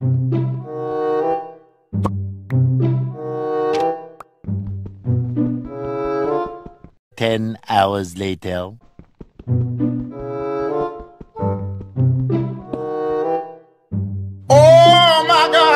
Ten hours later. Oh my God!